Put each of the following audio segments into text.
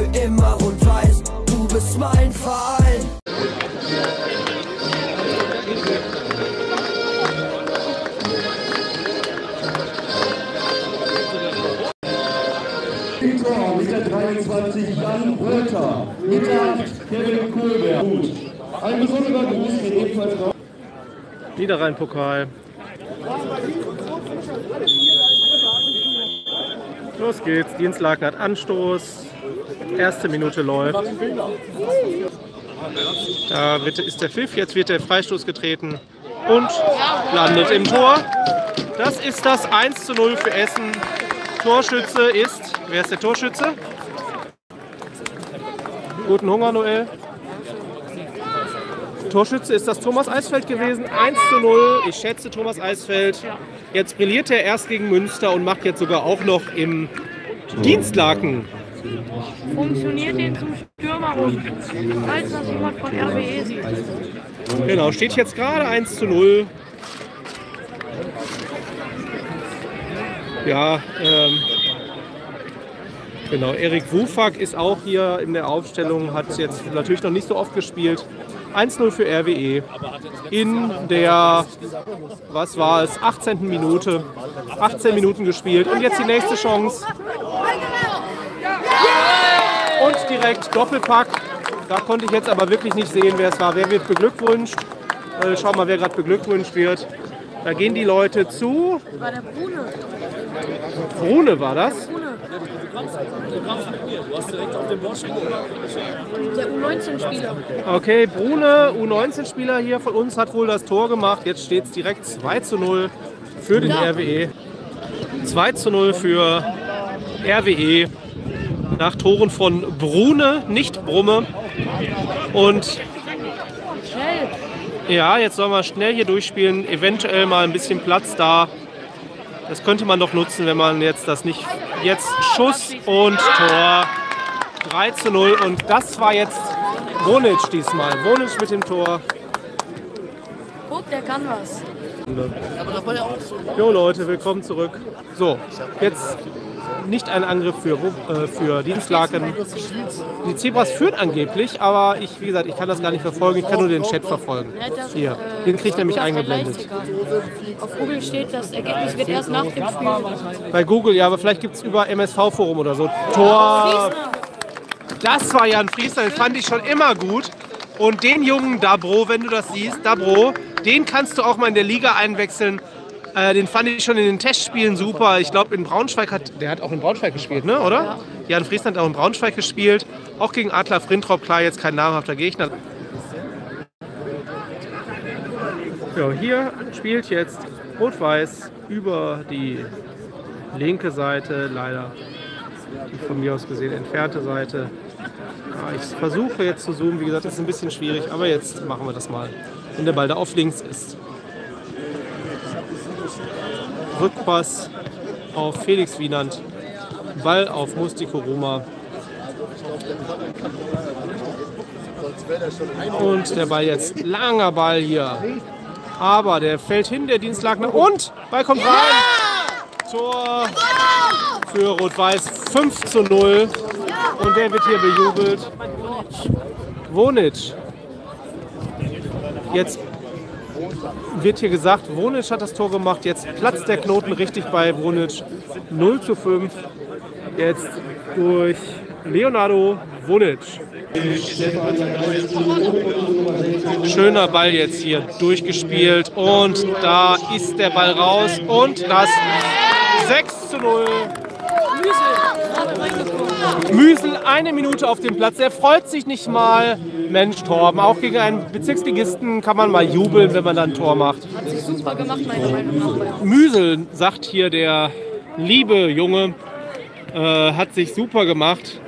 für immer und weiß, du bist mein Verein. Tor mit der 23 Jan Röther. Mit der 8 Kevin Kohlberg. Gut. Ein besonderer Gruß geht ebenfalls raus. Niederrhein-Pokal. Los geht's. Dienstlaken hat Anstoß. Erste Minute läuft. Da wird, ist der Pfiff. Jetzt wird der Freistoß getreten und landet im Tor. Das ist das 1 zu 0 für Essen. Torschütze ist. Wer ist der Torschütze? Guten Hunger, Noel. Torschütze ist das Thomas Eisfeld gewesen. 1 zu 0. Ich schätze Thomas Eisfeld. Jetzt brilliert er erst gegen Münster und macht jetzt sogar auch noch im Dienstlaken. Funktioniert den zum Stürmer rum, falls das jemand von RWE sieht. Genau, steht jetzt gerade 1 zu 0. Ja, ähm, genau. Erik Wufak ist auch hier in der Aufstellung, hat jetzt natürlich noch nicht so oft gespielt. 1-0 für RWE in der, was war es, 18. Minute. 18 Minuten gespielt und jetzt die nächste Chance. Direkt Doppelpack. Da konnte ich jetzt aber wirklich nicht sehen, wer es war. Wer wird beglückwünscht? Äh, schau mal, wer gerade beglückwünscht wird. Da gehen die Leute zu. War der Brune. Brune war das. Der U19-Spieler. Okay, Brune, U19-Spieler hier von uns, hat wohl das Tor gemacht. Jetzt steht es direkt 2 zu 0 für den RWE. 2 zu 0 für RWE. Nach Toren von Brune, nicht Brumme. Und ja, jetzt sollen wir schnell hier durchspielen. Eventuell mal ein bisschen Platz da. Das könnte man doch nutzen, wenn man jetzt das nicht. Jetzt Schuss und Tor. 3 zu 0. Und das war jetzt Wonic diesmal. Wonic mit dem Tor. Guck, der kann was. Jo Leute, willkommen zurück. So, jetzt nicht ein Angriff für, äh, für Dienstlaken. Die Zebras führen angeblich, aber ich, wie gesagt, ich kann das gar nicht verfolgen. Ich kann nur den Chat verfolgen. Hier, den kriegt nämlich eingeblendet. Auf Google steht, das Ergebnis wird erst nach dem Spiel. Bei Google, ja, aber vielleicht gibt es über MSV-Forum oder so. Tor. Das war Jan Friesner, den fand ich schon immer gut. Und den jungen Dabro, wenn du das siehst, Dabro, den kannst du auch mal in der Liga einwechseln. Äh, den fand ich schon in den Testspielen super. Ich glaube, in Braunschweig hat, der hat auch in Braunschweig gespielt, ne, oder? Jan Friesland hat auch in Braunschweig gespielt. Auch gegen Adler Frintrop, klar, jetzt kein namhafter Gegner. So, hier spielt jetzt Rot-Weiß über die linke Seite, leider die von mir aus gesehen entfernte Seite. Ja, ich versuche jetzt zu zoomen, wie gesagt, das ist ein bisschen schwierig, aber jetzt machen wir das mal. Wenn der Ball da auf links ist. Rückpass auf Felix Wienand. Ball auf Mustiko Roma. Und der Ball jetzt, langer Ball hier. Aber der fällt hin, der Dienstlagner. Und Ball kommt rein. Tor für Rot-Weiß 5 zu 0. Und wer wird hier bejubelt? Wonic. Jetzt wird hier gesagt, Wonic hat das Tor gemacht. Jetzt platzt der Knoten richtig bei Wonic. 0 zu 5. Jetzt durch Leonardo Wonic. Schöner Ball jetzt hier durchgespielt. Und da ist der Ball raus. Und das 6 zu 0. Müsel eine Minute auf dem Platz. Er freut sich nicht mal. Mensch, Torben. Auch gegen einen Bezirksligisten kann man mal jubeln, wenn man dann ein Tor macht. Hat sich super gemacht, meiner Meinung nach. Müsel, sagt hier der liebe Junge, äh, hat sich super gemacht.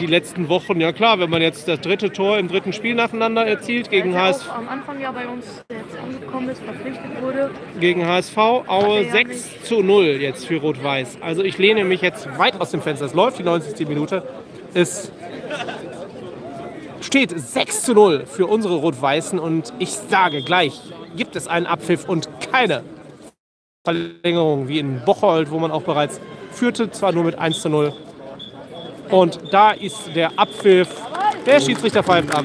Die letzten Wochen, ja klar, wenn man jetzt das dritte Tor im dritten Spiel nacheinander erzielt gegen HSV, er auch am Anfang ja bei uns jetzt angekommen ist, verpflichtet wurde. gegen HSV Aue 6 zu 0 jetzt für Rot-Weiß. Also ich lehne mich jetzt weit aus dem Fenster. Es läuft die 90. Minute. Es steht 6 zu 0 für unsere Rot-Weißen und ich sage gleich, gibt es einen Abpfiff und keine Verlängerung wie in Bocholt, wo man auch bereits führte, zwar nur mit 1 zu 0. Und da ist der Abpfiff. Der Schiedsrichter pfeift ab.